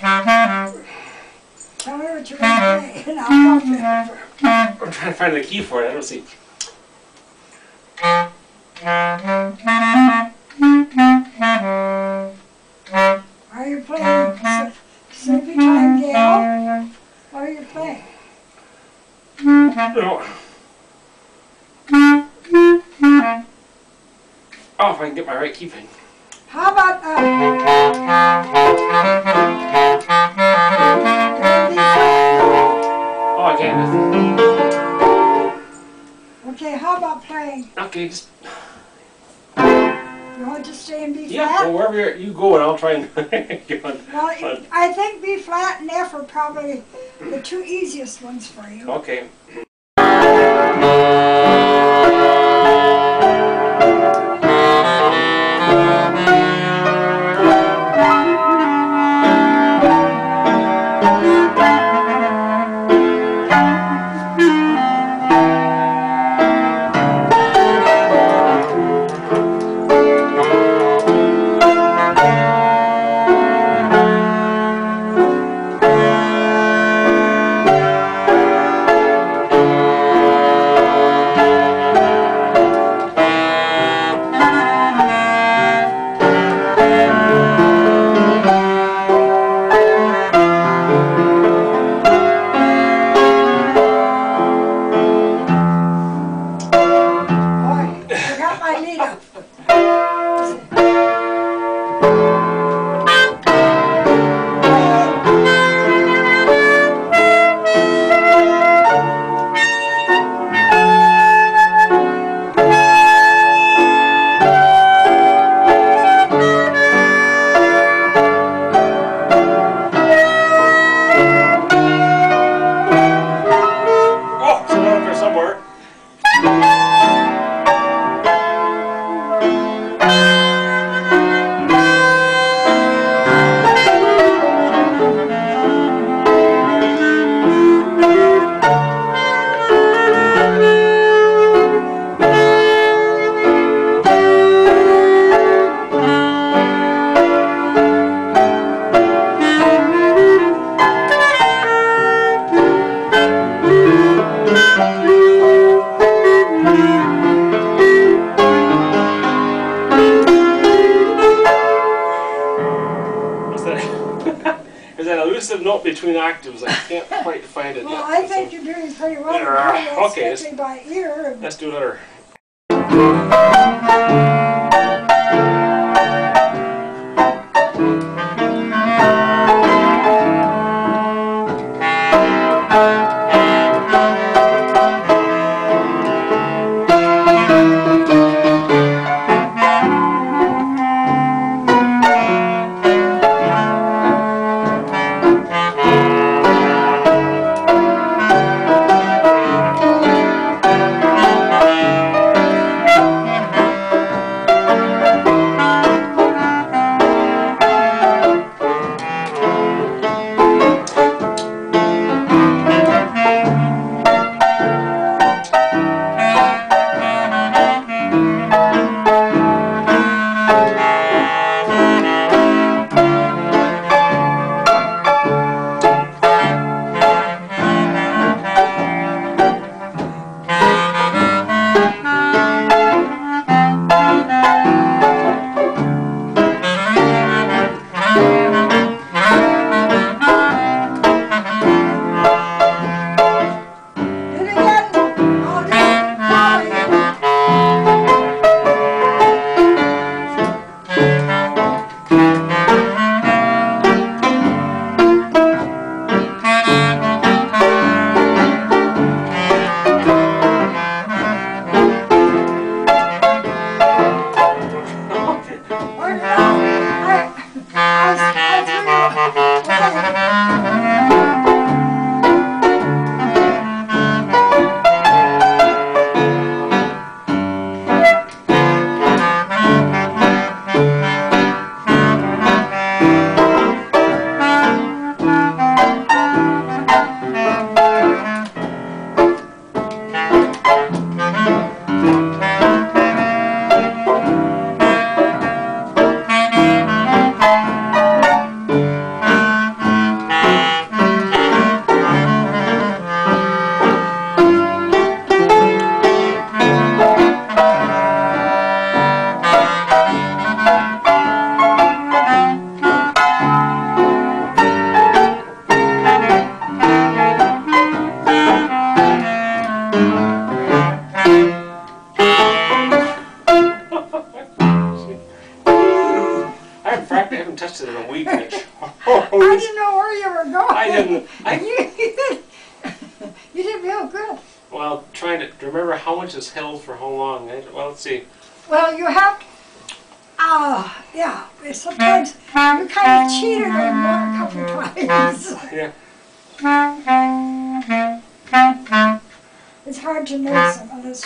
Tell what you're and I'll help you. I'm trying to find the key for it. I don't see. Are you playing Time? What are you playing? No. Oh, if I can get my right key. How about, uh, I. Okay, how about playing, Okay, just you want to stay in B flat? yeah. Well, wherever you're, you go, and I'll try and get on. Well, on- I think B flat and F are probably the two easiest ones for you. Okay. Note between octaves. I can't quite find it Well, yet. I So, think you're doing pretty well. Doing okay, by ear. let's do another. I didn't know where you were going. I didn't. I, you, you did real good. well, trying to remember how much is held for how long. I, well, let's see. Well, you have, ah, yeah, sometimes you kind of cheated on one a couple times. Yeah. It's hard to know some of this.